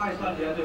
爱沙尼亚队